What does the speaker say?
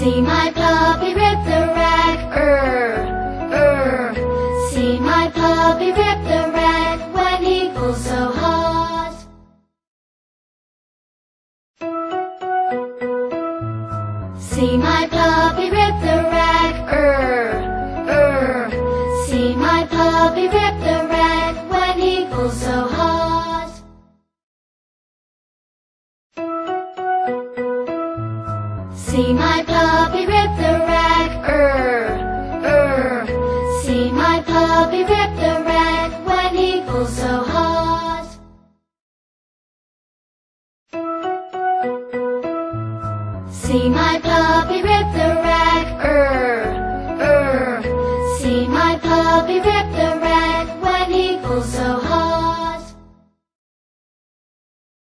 See my puppy rip the rag, er, er. See my puppy rip the rag when he pulls so hard. See my puppy rip the rag, er, er. See my puppy rip the rag when he pulls so hard. See my puppy rip the rag, er, er. See my puppy rip the rag when he pulls so hard. See my puppy rip the rag, er, er. See my puppy rip the